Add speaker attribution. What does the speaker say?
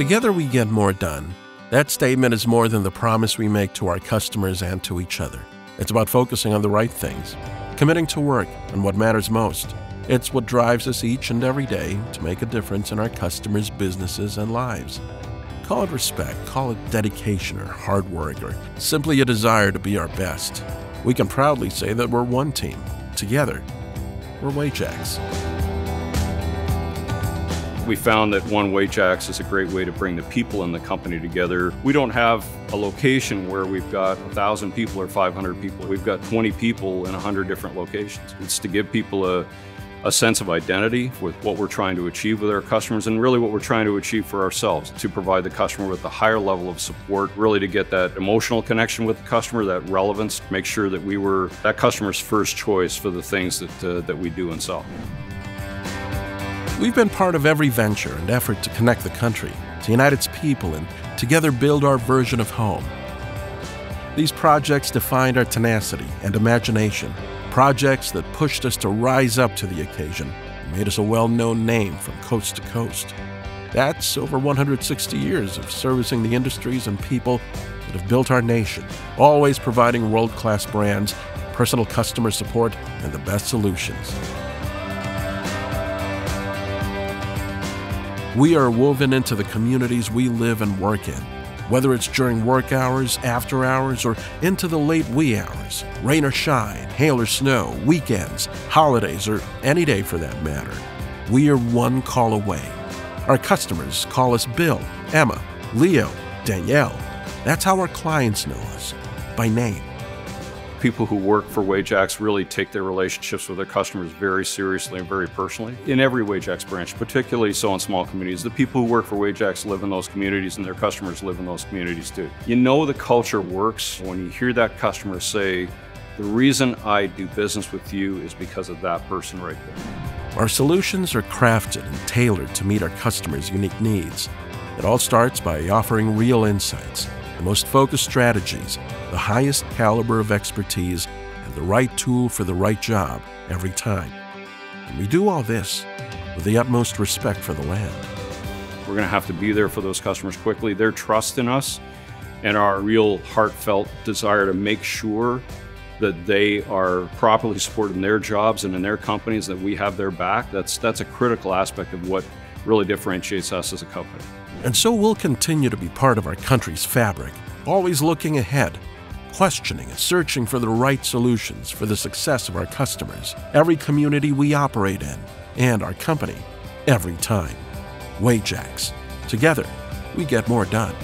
Speaker 1: Together we get more done. That statement is more than the promise we make to our customers and to each other. It's about focusing on the right things, committing to work and what matters most. It's what drives us each and every day to make a difference in our customers' businesses and lives. Call it respect, call it dedication or hard work, or simply a desire to be our best. We can proudly say that we're one team, together. We're Wajax.
Speaker 2: We found that one-way Wajax is a great way to bring the people in the company together. We don't have a location where we've got 1,000 people or 500 people. We've got 20 people in 100 different locations. It's to give people a, a sense of identity with what we're trying to achieve with our customers and really what we're trying to achieve for ourselves to provide the customer with a higher level of support, really to get that emotional connection with the customer, that relevance, make sure that we were that customer's first choice for the things that, uh, that we do and sell.
Speaker 1: We've been part of every venture and effort to connect the country, to unite its people, and together build our version of home. These projects defined our tenacity and imagination, projects that pushed us to rise up to the occasion and made us a well known name from coast to coast. That's over 160 years of servicing the industries and people that have built our nation, always providing world class brands, personal customer support, and the best solutions. We are woven into the communities we live and work in, whether it's during work hours, after hours, or into the late wee hours, rain or shine, hail or snow, weekends, holidays, or any day for that matter. We are one call away. Our customers call us Bill, Emma, Leo, Danielle. That's how our clients know us, by name
Speaker 2: people who work for Wajax really take their relationships with their customers very seriously and very personally. In every Wajax branch, particularly so in small communities, the people who work for Wajax live in those communities and their customers live in those communities too. You know the culture works when you hear that customer say, the reason I do business with you is because of that person right there.
Speaker 1: Our solutions are crafted and tailored to meet our customers' unique needs. It all starts by offering real insights the most focused strategies, the highest caliber of expertise, and the right tool for the right job every time. And we do all this with the utmost respect for the land.
Speaker 2: We're going to have to be there for those customers quickly. Their trust in us and our real heartfelt desire to make sure that they are properly supported in their jobs and in their companies, that we have their back. That's, that's a critical aspect of what really differentiates us as a company.
Speaker 1: And so we'll continue to be part of our country's fabric, always looking ahead, questioning and searching for the right solutions for the success of our customers, every community we operate in, and our company, every time. Wajax. Together, we get more done.